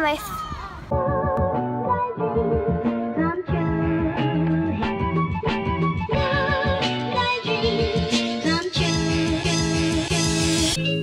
my.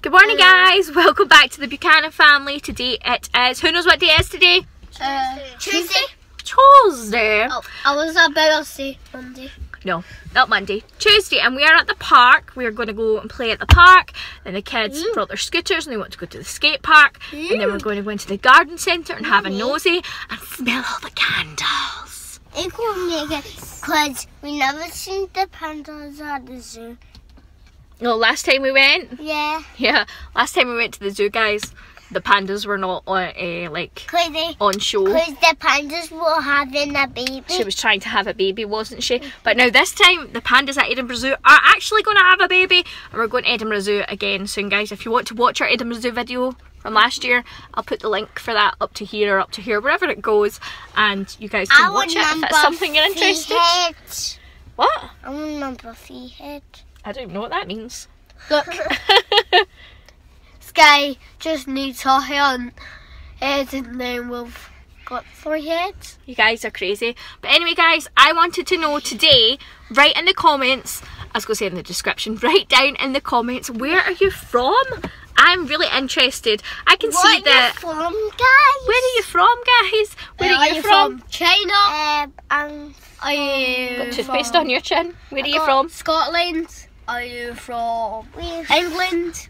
Good morning guys, welcome back to the Buchanan family. Today it is, who knows what day it is today? Uh, Tuesday. Tuesday. Oh, I was about to say Monday. No, not Monday. Tuesday and we are at the park. We are going to go and play at the park. And the kids Mm. brought their scooters and they want to go to the skate park. And then we're going to go into the garden centre and have a nosy and smell all the candles. It could make it because we never seen the pandas at the zoo. No, last time we went, Yeah, yeah, last time we went to the zoo guys, the pandas were not on a like because they, on show. because the pandas were having a baby. She was trying to have a baby, wasn't she? But now this time, the pandas at Edinburgh Zoo are actually going to have a baby, and we're going to Edinburgh Zoo again soon, guys. If you want to watch our Edinburgh Zoo video from last year, I'll put the link for that up to here or up to here, wherever it goes, and you guys can watch it if it's something you're interested. Head. What? I want number three head. I don't even know what that means. Look, Sky just needs her hand, head and then we've got three heads. You guys are crazy. But anyway, guys, I wanted to know today, write in the comments, I was going to say in the description, write down in the comments, where are you from? I'm really interested. I can see What that. you from, guys? Where are you from, guys? Where Uh, are you from? China. Um, I'm Are you Got toothpaste from on your chin. Where are you from? Scotland? Are you from we England?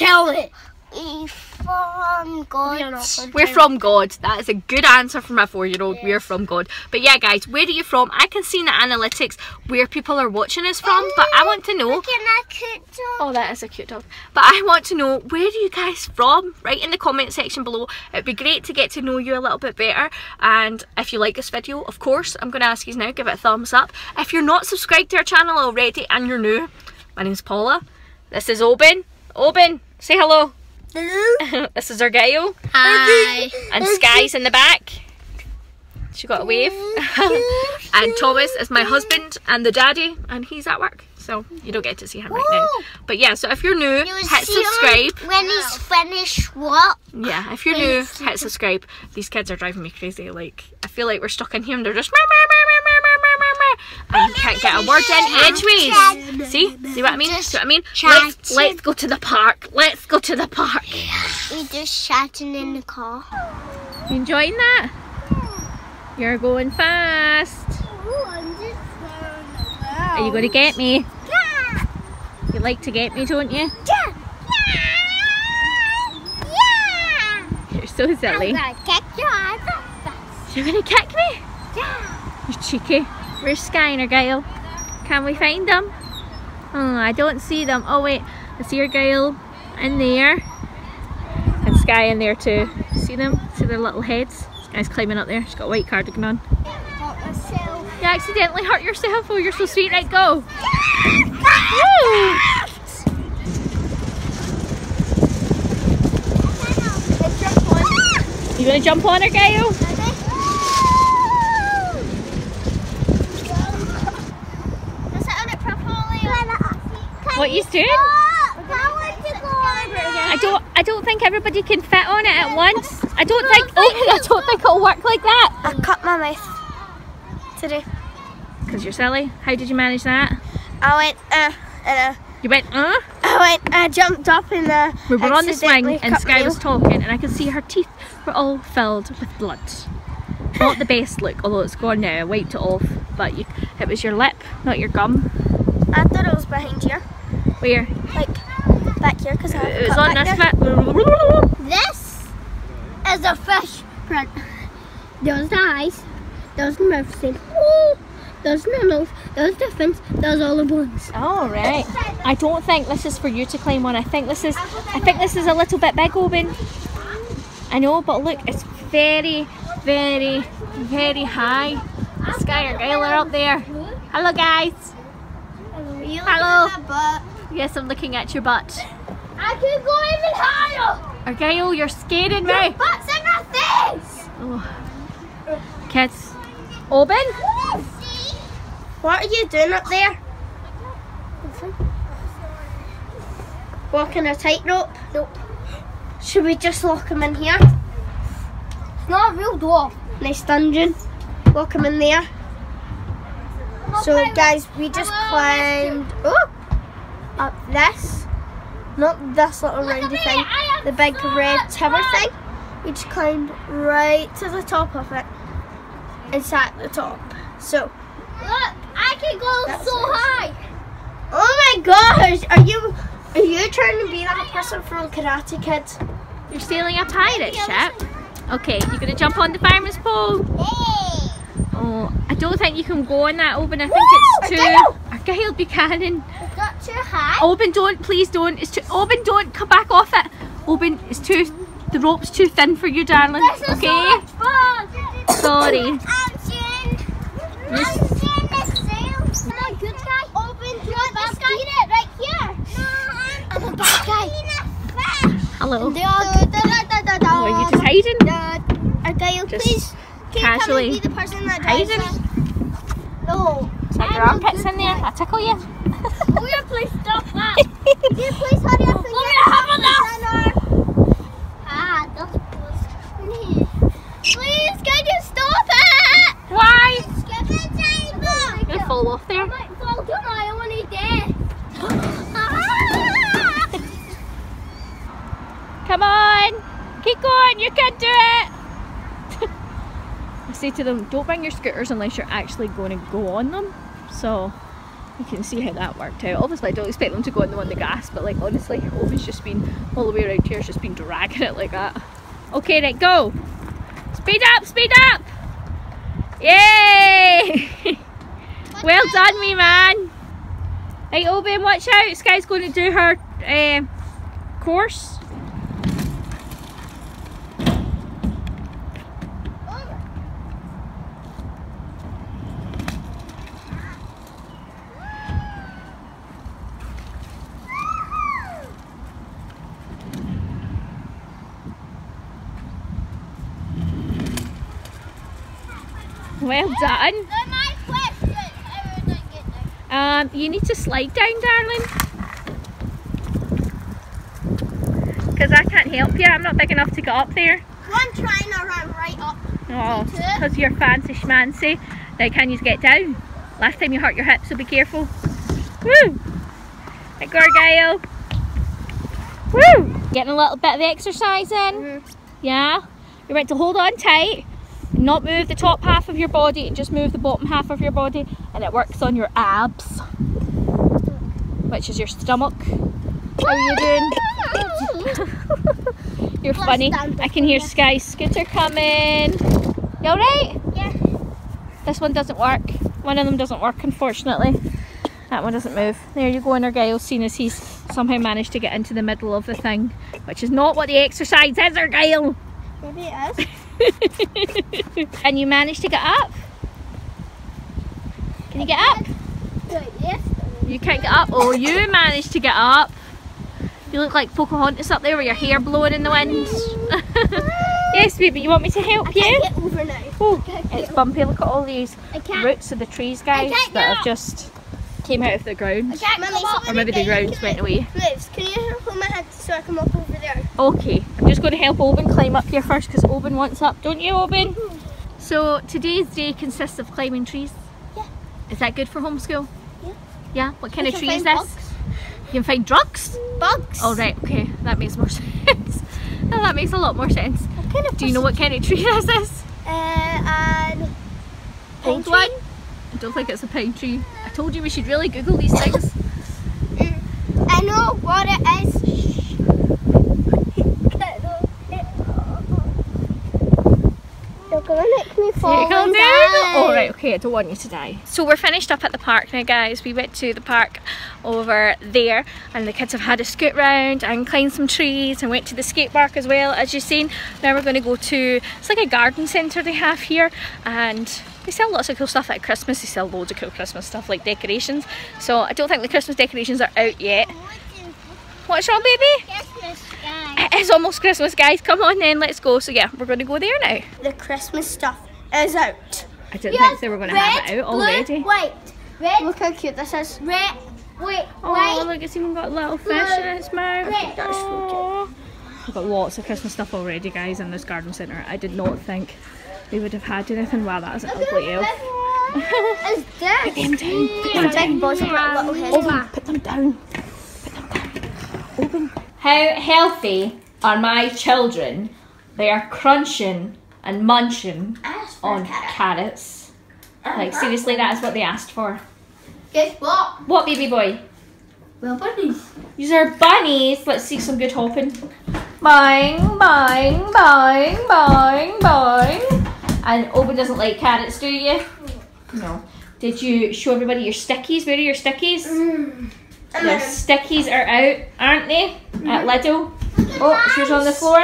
We Tell it. we from God. We are from We're from God. That is a good answer from a four-year-old. We're from God. But yeah, guys, where are you from? I can see in the analytics where people are watching us from, but I want to know. Look at that cute dog. Oh, that is a cute dog. But I want to know where are you guys from? Write in the comment section below. It'd be great to get to know you a little bit better. And if you like this video, of course, I'm going to ask you now, give it a thumbs up. If you're not subscribed to our channel already and you're new, my name's Paula. This is Oben. Oben, say hello. Hello. this is Argyle. Hi. And Sky's in the back. She got a wave. and Thomas is my husband and the daddy, and he's at work. So you don't get to see him right now. Oh. But yeah, so if you're new, You hit subscribe. when he's finished what? Yeah, if you're When new, hit subscribe. These kids are driving me crazy. Like, I feel like we're stuck in here and they're just. "Meow, meow, meow, meow, meow, meow, meow, meow," And you can't get a word in edgeways. See? See what I mean? See what I mean? Let's, let's go to the park. Let's go to the park. We're just chatting in the car. You enjoying that? You're going fast. Are you going to get me? Yeah. You like to get me, don't you? Yeah. Yeah. You're so silly. I'm gonna kick your ass. You're going to kick me? Yeah. You're cheeky. Where's Sky and Argyle? Can we find them? Oh, I don't see them. Oh wait, I see Argyle in there. And Sky in there too. See them? See their little heads? Sky's climbing up there. She's got a white cardigan on. You accidentally hurt yourself. Oh, you're so sweet. Right, go. Woo! You gonna jump on Argyle? What you doing? I don't. I don't think everybody can fit on it at once. I don't think. Oh, I don't think it'll work like that. I cut my mouth today. Cause you're silly. How did you manage that? I went, uh, and, uh, You went, uh? I went, I jumped up in uh, We were on the swing and Sky was talking, and I could see her teeth were all filled with blood. Not the best look, although it's gone now. I wiped it off, but you, it was your lip, not your gum. I thought it was behind here, Where? like back here, because I It was on this bit. This is a fish print. There's the eyes, there's the mouth. Ooh, there's the nose, there's the fins, there's all the bones. Oh right. I don't think this is for you to climb on. I think this is. I think this is a little bit big, Oben. I know, but look, it's very, very, very high. Sky and Gail are up there. Hello, guys. Hello. Hello. Yes, I'm looking at your butt. I can go even higher. Argyle, oh, you're scaring me. What's in my face? Oh. Kids. Oben? What are you doing up there? Walking a tightrope? Nope. Should we just lock him in here? It's not a real door. Nice dungeon. Lock him in there. So guys, we just climbed oh, up this. Not this little roundy thing. The big red tower thing. We just climbed right to the top of it. And sat at the top. So Look, I can go so nice. high. Oh my gosh! Are you are you trying to be that person from Karate Kid? You're stealing a pirate ship? Okay, you're gonna jump on the fireman's pole. Hey. Oh, I don't think you can go on that, Oben. I think Woo! it's too. Argyle! Argyle Buchanan. It's not too high. Oben, don't, please don't. It's too. Oben, don't come back off it. Oben, it's too. The rope's too thin for you, darling. This is Okay. so much. Sorry. I'm seeing. I'm seeing the sails. I'm a good guy. Open to a bad guy. it right here. No, I'm, I'm a bad guy. Hello. Are you just hiding? Okay, Just please. Can casually you come and be the person that drives hiding? us? No. Like your armpits in there. I'll tickle you. Oh yeah, please stop that. Can you please hurry up and get have enough. Ah, that's close. Please, can you stop it? Why? Skip it, table. You're gonna fall off there. I might fall down. I want to death. Come on. Keep going. You can do it. I say to them, don't bring your scooters unless you're actually going to go on them. So you can see how that worked out. Obviously, I don't expect them to go on them on the gas, but like honestly, Owen's just been all the way around here, just been dragging it like that. Okay, right, go. Speed up, speed up. Yay! well done, me man. Hey, Owen, watch out. Sky's going to do her um course. Well done. my question. Everything get there. Um, you need to slide down, darling. Because I can't help you. I'm not big enough to get up there. One trying to run right up. Oh, because you're fancy schmancy. Now can you get down? Last time you hurt your hip, so be careful. Woo! Right, Gargyle. Woo! Getting a little bit of exercise in. Mhm. Yeah? You're meant to hold on tight, not move the top half of your body, and just move the bottom half of your body, and it works on your abs, which is your stomach. How are you doing? You're funny. I can hear Sky Scooter coming. You alright? Yeah. This one doesn't work. One of them doesn't work, unfortunately. That one doesn't move. There you go, and our guy seen as he's somehow managed to get into the middle of the thing, which is not what the exercise is, Argyle. Maybe it is. and you managed to get up. Can you get up? Yes. You can't get up. Oh, you managed to get up. You look like Pocahontas up there with your hair blowing in the wind. yes, baby, you want me to help you? Get over now. Oh, it's bumpy. Look at all these roots of the trees, guys, that have just came out of the ground. can't Mummy, come up. so Or maybe the I- went away. Liz, can you hold my hand so I come up over there? Okay, I'm just going to help Oben climb up here first because Oben wants up, don't you, Oben? So today's day consists of climbing trees. Yeah. Is that good for homeschool? Yeah. Yeah. What kind We of tree is this? You can find drugs. Bugs. Oh right, okay, that makes more sense. That makes a lot more sense. What kind of Do you know what kind of tree this is? Uh, pine Old tree? one? I don't think it's a pine tree. I told you we should really Google these things. I know what it is. You're gonna make me fall Tickle and down. die. Oh okay, I don't want you to die. So we're finished up at the park now guys. We went to the park over there and the kids have had a scoot round and climbed some trees and went to the skate park as well as you've seen. Now we're going to go to, it's like a garden centre they have here and they sell lots of cool stuff at Christmas. They sell loads of cool Christmas stuff like decorations. So I don't think the Christmas decorations are out yet. What's wrong baby? Christmas, guys. It is almost Christmas guys. Come on then, let's go. So yeah, we're going to go there now. The Christmas stuff is out. I didn't think they were going to have it out already. White. Red. Look how cute this is. Red. Wait. Oh, White. look, it's even got a little fish in its mouth. red. That's so I've got lots of Christmas stuff already, guys, in this garden centre. I did not think we would have had anything. Wow, that is an ugly elf. Is this? Put them down. Put them Big down. boys with little heads. Oben. Put them down. Put them down. Oben. How healthy are my children? They are crunching and munching on carrots. Uh-huh. Like seriously, that is what they asked for. Guess what? What, baby boy? Well, bunnies. These are bunnies. Let's see some good hopping. Boing, boing, boing, boing, boing. And Owen doesn't like carrots, do you? No. Did you show everybody your stickies? Where are your stickies? Mm. Your uh-huh. stickies are out, aren't they? At mm-hmm. Lidl. Oh, she was on the floor.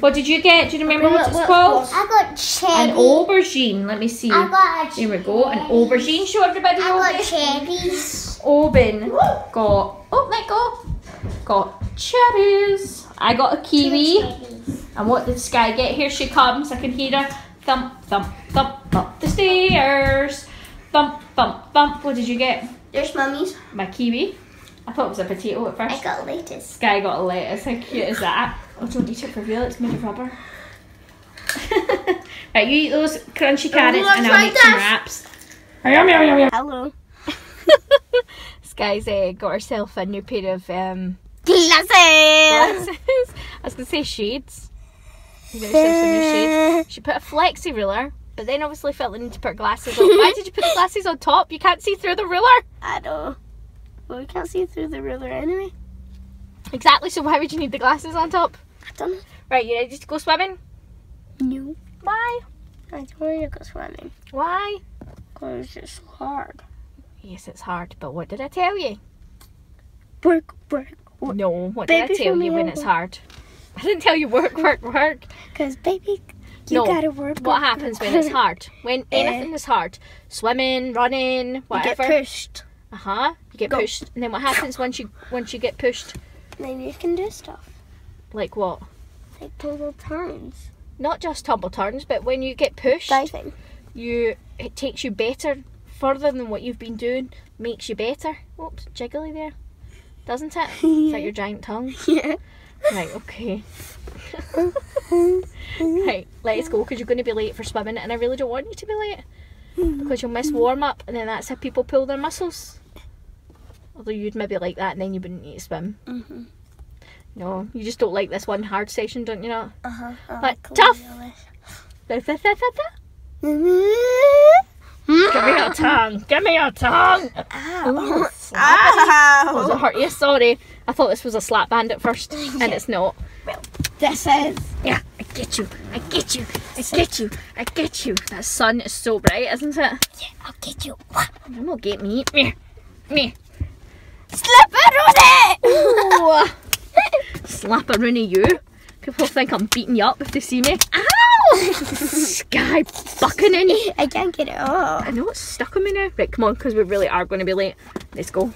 What did you get? Do you remember what it's called? I got cherries. An aubergine. Let me see. I got a Here we go. An aubergine. Show everybody I got cherries. Oben got. Oh, let go. Got cherries. I got a kiwi. And what did Sky get? Here she comes. I can hear her thump, thump, thump up the stairs. Thump, thump, thump. What did you get? There's mummies. My kiwi. I thought it was a potato at first. I first. got lettuce. Sky got a lettuce. How cute is that? Oh, don't eat it for real. It's made of rubber. right, you eat those crunchy carrots and I'll try make some wraps. Hello. Sky's uh, got herself a new pair of um, Glasses. glasses. I was gonna say shades. You got yourself some new shades. She put a flexi ruler, but then obviously felt the need to put glasses on. Why did you put the glasses on top? You can't see through the ruler. I know. Well, we can't see through the ruler anyway. Exactly. So why would you need the glasses on top? I don't know. Right, you ready to go swimming? No. Why? I don't want to go swimming. Why? Because it's hard. Yes, it's hard, but what did I tell you? Work, work, work. No, what Baby, did I tell you when it's hard? I didn't tell you work, work, work. Because, baby, you No. gotta work. What work, happens work. when it's hard? When anything is hard, swimming, running, You get pushed. Uh huh. You get Go. pushed, and then what happens once you once you get pushed? Then you can do stuff. Like what? Like total turns. Not just tumble turns, but when you get pushed, Diving. you it takes you better further than what you've been doing. Makes you better. Oops, jiggly there, doesn't it? Is that your giant tongue? Yeah. Right. Okay. right. Let's go because you're going to be late for swimming, and I really don't want you to be late because you'll miss warm up, and then that's how people pull their muscles. Although you'd maybe like that, and then you wouldn't need to swim. Mm-hmm. No, you just don't like this one hard session, don't you? Not. Uh-huh. But tough. Da, da, da, da, da. Give me your tongue. Give me your tongue. Ooh, slap. Was it hurt you? Sorry. I thought this was a slap band at first, and it's not. Well, This is. Yeah, I get you. I get you. I get you. I get you. That sun is so bright, isn't it? Yeah, I'll get you. You won't get me. Me. Me. It on Slap a Rooney you. People think I'm beating you up if they see me. Ow! Sky bucking in. I can't get it off. I know it's stuck on me now. Right, come on, because we really are going to be late. Let's go.